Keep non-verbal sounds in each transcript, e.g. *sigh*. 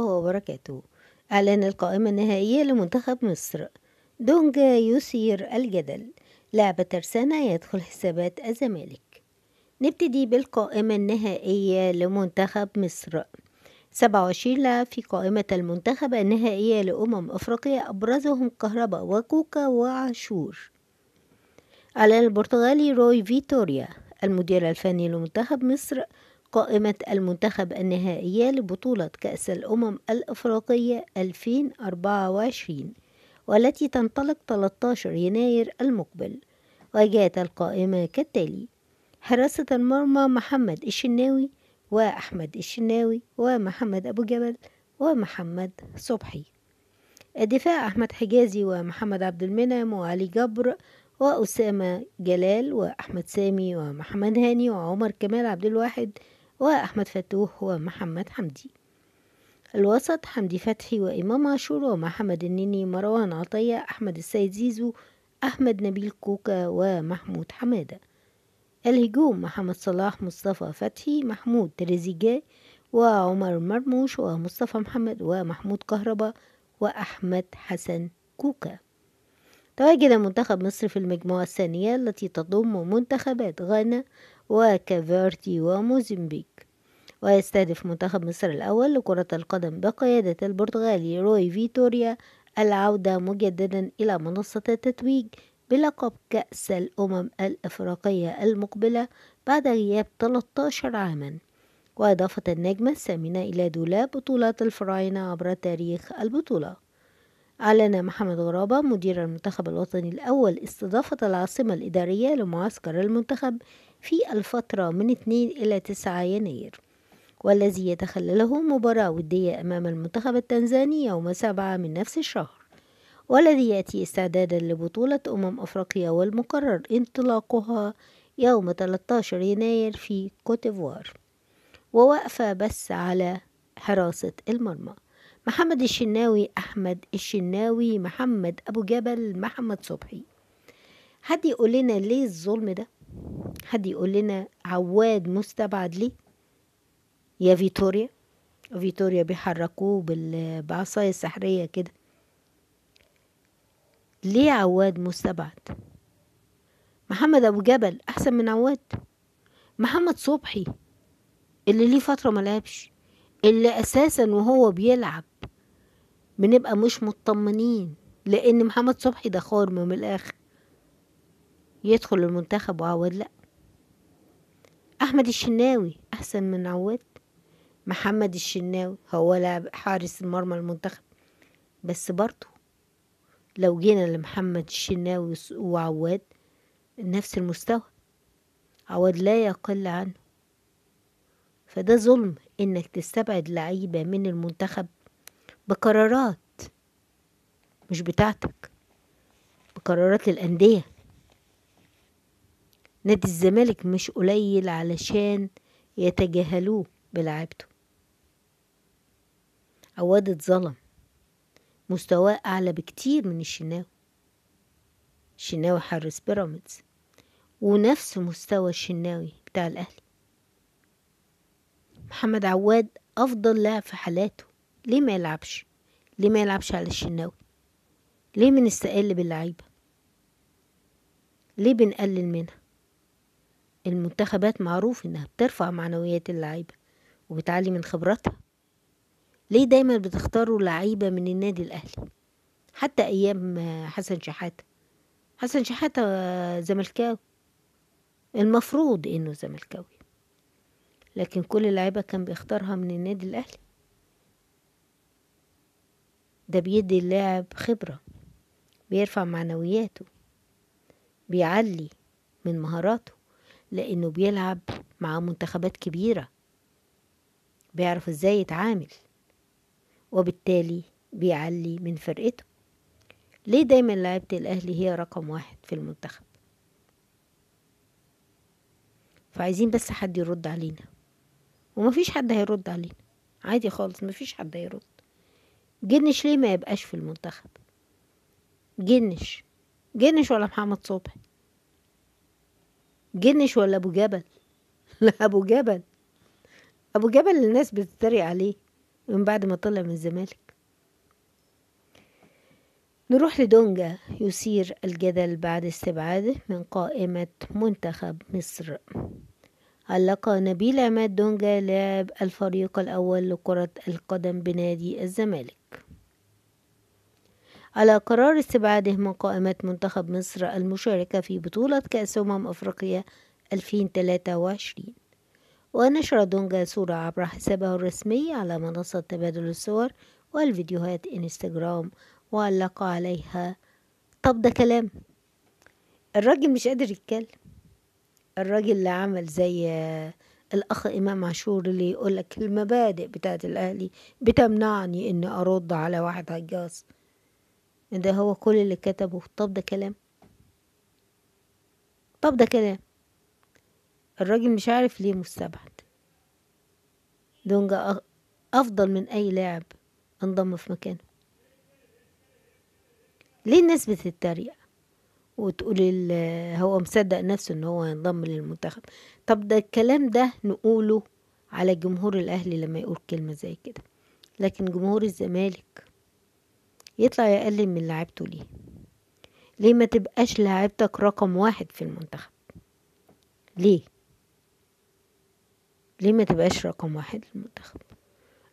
وبركاته. إعلان القائمة النهائية لمنتخب مصر. دونجا يثير الجدل. لاعب ترسانة يدخل حسابات الزمالك. نبتدي بالقائمة النهائية لمنتخب مصر. 27 لاعب في قائمة المنتخب النهائية لأمم أفريقيا أبرزهم كهربا وكوكا وعاشور. أعلن البرتغالي روي فيتوريا. المدير الفني لمنتخب مصر قائمة المنتخب النهائية لبطولة كأس الأمم الأفريقية 2024 والتي تنطلق 13 يناير المقبل. وجاءت القائمة كالتالي حراسة المرمى محمد الشناوي وأحمد الشناوي ومحمد أبو جبل ومحمد صبحي. الدفاع أحمد حجازي ومحمد عبد المنعم وعلي جبر وأسامة جلال وأحمد سامي ومحمد هاني وعمر كمال عبد الواحد وأحمد فتوح ومحمد حمدي. الوسط حمدي فتحي وإمام عاشور ومحمد النني مروان عطية أحمد السيد زيزو أحمد نبيل كوكا ومحمود حمادة. الهجوم محمد صلاح مصطفى فتحي محمود تريزيجيه وعمر مرموش ومصطفى محمد ومحمود كهربا وأحمد حسن كوكا. تواجد منتخب مصر في المجموعة الثانية التي تضم منتخبات غانا وكافيردي وموزمبيق ويستهدف منتخب مصر الأول لكرة القدم بقيادة البرتغالي روي فيتوريا العودة مجددا إلى منصة التتويج بلقب كأس الأمم الأفريقية المقبلة بعد غياب 13 عاما. وأضافت النجمة الثامنة إلى دولاب بطولات الفراعنة عبر تاريخ البطولة. أعلن محمد غرابة مدير المنتخب الوطني الأول استضافة العاصمة الإدارية لمعسكر المنتخب في الفترة من 2 إلى 9 يناير والذي يتخلله مباراة ودية أمام المنتخب التنزاني يوم 7 من نفس الشهر والذي يأتي استعدادا لبطولة أمم أفريقيا والمقرر انطلاقها يوم 13 يناير في كوتيفوار ووقفة بس على حراسة المرمى محمد الشناوي أحمد الشناوي محمد أبو جبل محمد صبحي. حد يقول لنا ليه الظلم ده؟ حد يقول لنا عواد مستبعد ليه؟ يا فيتوريا. فيتوريا بيحركوه بعصاية سحرية كده. ليه عواد مستبعد؟ محمد أبو جبل أحسن من عواد. محمد صبحي اللي ليه فترة ملعبش اللي أساسا وهو بيلعب بنبقى مش مطمنين لأن محمد صبحي ده خارم من الآخر. يدخل المنتخب وعواد لأ. أحمد الشناوي أحسن من عواد. محمد الشناوي هو لاعب حارس المرمى المنتخب. بس برضه لو جينا لمحمد الشناوي وعواد نفس المستوى. عواد لا يقل عنه. فده ظلم إنك تستبعد لعيبة من المنتخب بقرارات مش بتاعتك بقرارات الأندية. نادي الزمالك مش قليل علشان يتجاهلوه بلعبته عواد اتظلم مستواه أعلى بكتير من الشناوي. الشناوي حارس بيراميدز. ونفس مستوى الشناوي بتاع الأهلي. محمد عواد أفضل لاعب في حالاته. ليه ما يلعبش؟ ليه ما يلعبش على الشناوي؟ ليه بنستقل باللعيبة؟ ليه بنقلل منها؟ المنتخبات معروف إنها بترفع معنويات اللعيبة وبتعلي من خبراتها. ليه دايما بتختاروا لعيبة من النادي الأهلي؟ حتى أيام حسن شحاتة. حسن شحاتة زملكاوي. المفروض إنه زملكاوي. لكن كل اللعيبة كان بيختارها من النادي الأهلي. ده بيدي اللاعب خبرة بيرفع معنوياته بيعلي من مهاراته. لأنه بيلعب مع منتخبات كبيرة. بيعرف إزاي يتعامل. وبالتالي بيعلي من فرقته. ليه دايما لعيبة الأهلي هي رقم واحد في المنتخب؟ فعايزين بس حد يرد علينا. ومفيش حد هيرد علينا. عادي خالص مفيش حد هيرد. جنش ليه ما يبقاش في المنتخب؟ جنش. جنش ولا محمد صبحي؟ جنش ولا أبو جبل؟ *laughs* لا أبو جبل. أبو جبل الناس بتتريق عليه من بعد ما طلع من الزمالك. نروح لدونجا. يثير الجدل بعد استبعاده من قائمة منتخب مصر. علق نبيل عماد دونجا لاعب الفريق الأول لكرة القدم بنادي الزمالك. على قرار استبعاده من قائمة منتخب مصر المشاركة في بطولة كأس أمم أفريقيا 2023 ونشر دونجا صورة عبر حسابه الرسمي على منصة تبادل الصور والفيديوهات إنستغرام وعلق عليها طب ده كلام. الراجل مش قادر يتكلم. الراجل اللي عمل زي الأخ إمام عاشور اللي يقولك المبادئ بتاعت الأهلي بتمنعني إني أرد على واحد هجاص ده هو كل اللي كتبه. طب ده كلام. طب ده كلام. الراجل مش عارف ليه مستبعد. دونجا أفضل من أي لاعب انضم في مكانه. ليه الناس بتتريق وتقول هو مصدق نفسه إن هو ينضم للمنتخب؟ طب ده الكلام ده نقوله على جمهور الأهلي لما يقول كلمة زي كده. لكن جمهور الزمالك يطلع يقلل من لعبته ليه؟ ليه ما تبقاش لعبتك رقم واحد في المنتخب؟ ليه؟ ليه ما تبقاش رقم واحد في المنتخب؟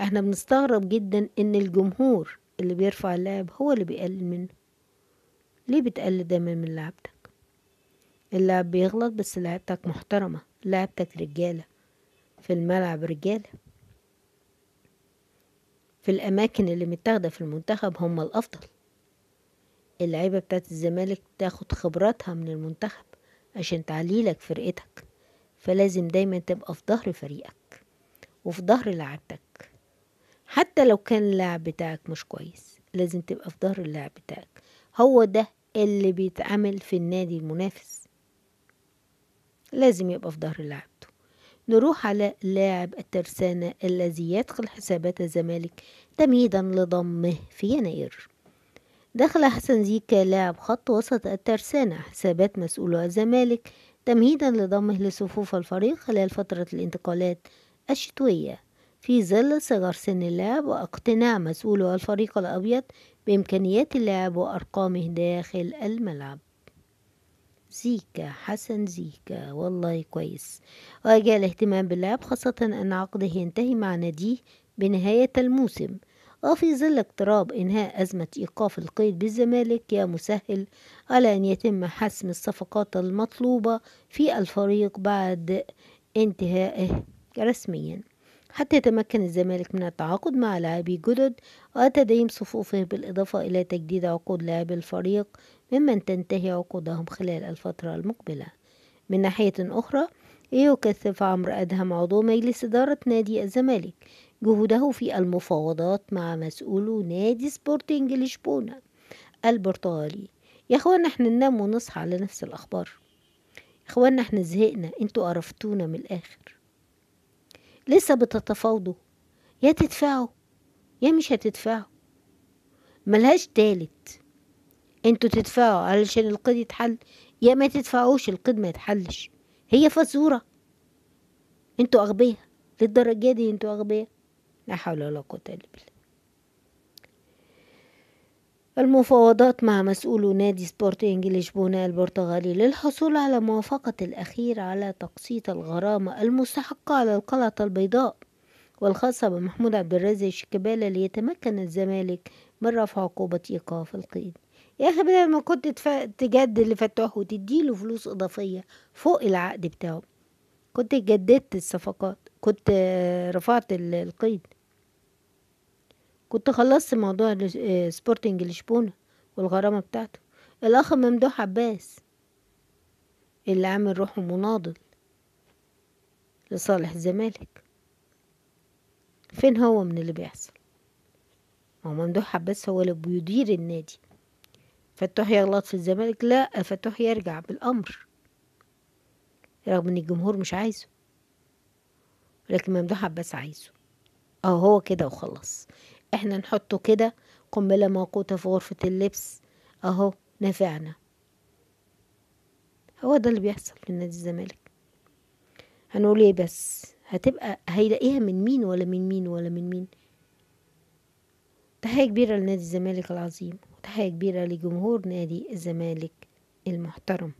إحنا بنستغرب جدا إن الجمهور اللي بيرفع اللاعب هو اللي بيقلل منه. ليه بتقلل دايما من لعبتك؟ اللاعب بيغلط بس لعبتك محترمة لعبتك رجالة. في الملعب رجالة. في الأماكن اللي متاخدة في المنتخب هم الأفضل. اللعيبة بتاعت الزمالك تاخد خبراتها من المنتخب عشان تعليلك فرقتك فلازم دايما تبقى في ظهر فريقك وفي ظهر لعبتك حتى لو كان اللاعب بتاعك مش كويس لازم تبقى في ظهر اللاعب بتاعك. هو ده اللي بيتعمل في النادي المنافس. لازم يبقى في ظهر لعبته نروح على لاعب الترسانة الذي يدخل حسابات الزمالك تمهيدا لضمه في يناير. دخل حسن زيكا لاعب خط وسط الترسانة حسابات مسؤول الزمالك تمهيدا لضمه لصفوف الفريق خلال فترة الانتقالات الشتوية. في ظل صغر سن اللاعب واقتناع مسؤول الفريق الأبيض بإمكانيات اللاعب وأرقامه داخل الملعب. زيكا حسن زيكا. والله كويس. وجاء الاهتمام باللاعب خاصة أن عقده ينتهي مع ناديه بنهاية الموسم. وفي ظل اقتراب إنهاء أزمة إيقاف القيد بالزمالك يا مسهل على أن يتم حسم الصفقات المطلوبة في الفريق بعد انتهائه رسميا. حتى يتمكن الزمالك من التعاقد مع لاعبي جدد وتدعيم صفوفه بالإضافة إلى تجديد عقود لاعبي الفريق ممن تنتهي عقودهم خلال الفترة المقبلة. من ناحية أخرى يكثف عمرو أدهم عضو مجلس إدارة نادي الزمالك جهوده في المفاوضات مع مسؤولو نادي سبورتنج لشبونة. البرتغالي يا اخوانا إحنا ننام ونصحى على نفس الأخبار. يا اخوانا إحنا زهقنا. أنتوا قرفتونا من الآخر. لسه بتتفاوضوا. يا تدفعوا. يا مش هتدفعوا. ملهاش تالت. أنتوا تدفعوا علشان القيد يتحل. يا ما تدفعوش القيد ما يتحلش. هي فزورة. أنتوا أغبياء. للدرجة دي أنتوا أغبياء. لا حول ولا قوة إلا بالله. المفاوضات مع مسؤول نادي سبورتينج لشبونة البرتغالي للحصول على موافقة الأخير على تقسيط الغرامة المستحقة على القلعة البيضاء والخاصة بمحمود عبد الرازق شيكابالا ليتمكن الزمالك من رفع عقوبة إيقاف القيد. يا أخي بدل ما كنت تجدد لفتوح وتديله فلوس إضافية فوق العقد بتاعه. كنت جددت الصفقات كنت رفعت القيد. كنت خلصت موضوع سبورتنج لشبونة والغرامة بتاعته. الأخ ممدوح عباس اللي عامل روحه مناضل لصالح الزمالك. فين هو من اللي بيحصل؟ هو ممدوح عباس هو اللي بيدير النادي. فتوح يغلط في الزمالك لا فتوح يرجع بالأمر. رغم إن الجمهور مش عايزه. لكن ممدوح عباس عايزه. آه هو كده وخلص إحنا نحطه كده قنبلة موقوتة في غرفة اللبس. أهو نفعنا هو ده اللي بيحصل في نادي الزمالك. هنقول إيه بس؟ هتبقى هيلاقيها من مين ولا من مين ولا من مين؟ تحية كبيرة لنادي الزمالك العظيم. وتحية كبيرة لجمهور نادي الزمالك المحترم.